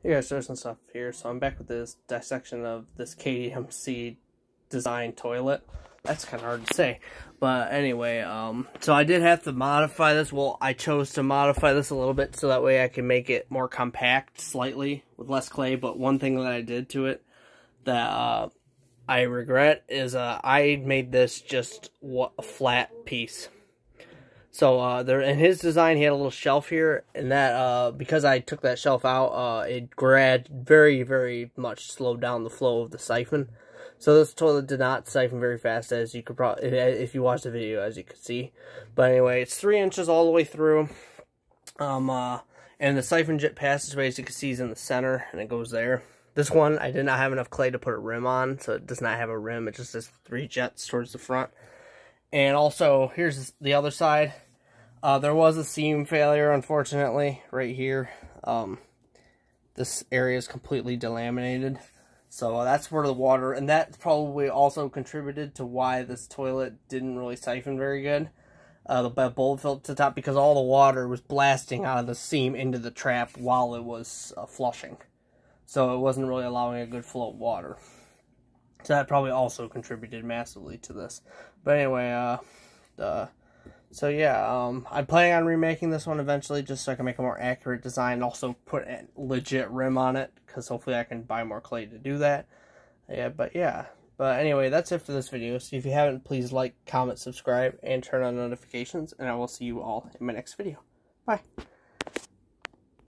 Hey guys, Terlets and Stuff here. So I'm back with this dissection of this KDMC design toilet. That's kind of hard to say. But anyway, um, so I did have to modify this. Well, I chose to modify this a little bit so that way I can make it more compact slightly with less clay. But one thing that I did to it that uh, I regret is uh, I made this just a flat piece. So uh, there in his design, he had a little shelf here, and that uh, because I took that shelf out, uh, it grad very very much slowed down the flow of the siphon. So this toilet did not siphon very fast, as you could probably if you watch the video, as you could see. But anyway, it's three inches all the way through. Um, uh, and the siphon jet passageway, as you can see, is in the center, and it goes there. This one, I did not have enough clay to put a rim on, so it does not have a rim. It just has three jets towards the front. And also, here's the other side. Uh, there was a seam failure, unfortunately, right here. Um, this area is completely delaminated. So that's where the water, and that probably also contributed to why this toilet didn't really siphon very good. Uh, the bulb filled to the top because all the water was blasting out of the seam into the trap while it was uh, flushing. So it wasn't really allowing a good flow of water. So that probably also contributed massively to this. But anyway, uh, the so yeah, um, I'm planning on remaking this one eventually just so I can make a more accurate design and also put a legit rim on it because hopefully I can buy more clay to do that. Yeah, but yeah. But anyway, that's it for this video. So if you haven't, please like, comment, subscribe, and turn on notifications. And I will see you all in my next video. Bye.